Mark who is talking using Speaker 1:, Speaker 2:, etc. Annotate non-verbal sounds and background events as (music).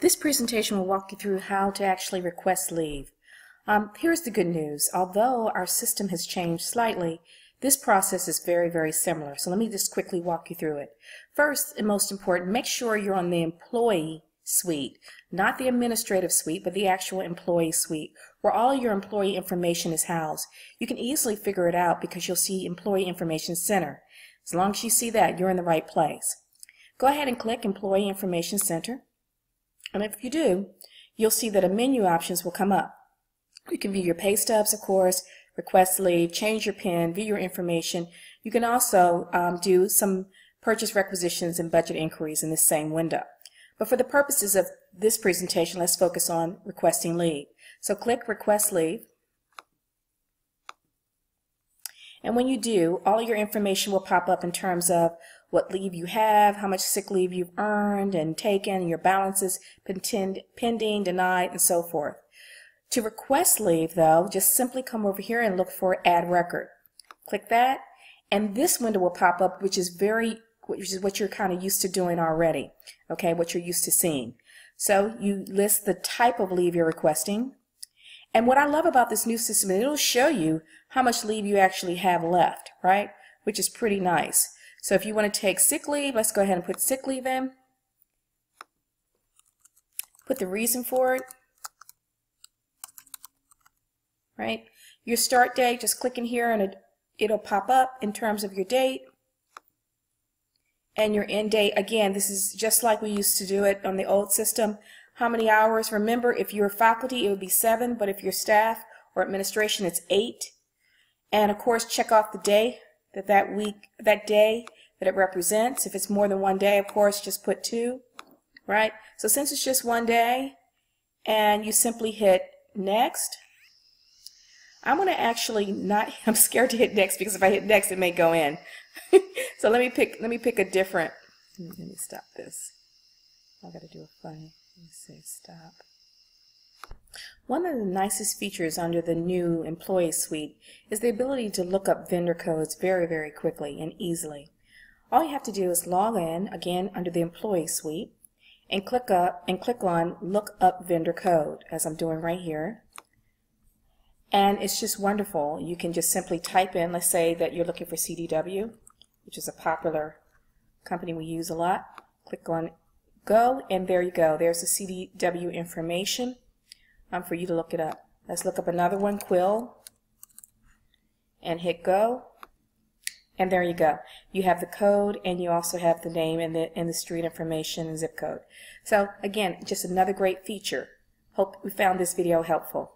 Speaker 1: This presentation will walk you through how to actually request leave. Um, here's the good news. Although our system has changed slightly, this process is very, very similar. So let me just quickly walk you through it. First and most important, make sure you're on the employee suite, not the administrative suite, but the actual employee suite, where all your employee information is housed. You can easily figure it out because you'll see Employee Information Center. As long as you see that, you're in the right place. Go ahead and click Employee Information Center. And if you do, you'll see that a menu options will come up. You can view your pay stubs, of course, request leave, change your PIN, view your information. You can also um, do some purchase requisitions and budget inquiries in this same window. But for the purposes of this presentation, let's focus on requesting leave. So click Request Leave. And when you do, all your information will pop up in terms of what leave you have, how much sick leave you've earned and taken, your balances pending, denied, and so forth. To request leave, though, just simply come over here and look for Add Record. Click that, and this window will pop up, which is very, which is what you're kind of used to doing already. Okay, what you're used to seeing. So you list the type of leave you're requesting. And what I love about this new system, it'll show you how much leave you actually have left, right? Which is pretty nice. So if you want to take sick leave, let's go ahead and put sick leave in. Put the reason for it. Right? Your start date, just click in here and it, it'll pop up in terms of your date. And your end date, again, this is just like we used to do it on the old system. How many hours? Remember, if you're faculty, it would be seven, but if you're staff or administration, it's eight. And of course, check off the day that that week, that day that it represents. If it's more than one day, of course, just put two, right? So since it's just one day, and you simply hit next, I'm going to actually not, (laughs) I'm scared to hit next because if I hit next, it may go in. (laughs) so let me pick, let me pick a different, let me stop this. I got to do a funny, say stop. One of the nicest features under the new Employee Suite is the ability to look up vendor codes very, very quickly and easily. All you have to do is log in, again under the Employee Suite, and click up and click on Look Up Vendor Code, as I'm doing right here. And it's just wonderful. You can just simply type in, let's say that you're looking for CDW, which is a popular company we use a lot. Click on Go, and there you go. There's the CDW information um, for you to look it up. Let's look up another one, Quill, and hit Go. And there you go. You have the code and you also have the name and the, and the street information and zip code. So again, just another great feature. Hope we found this video helpful.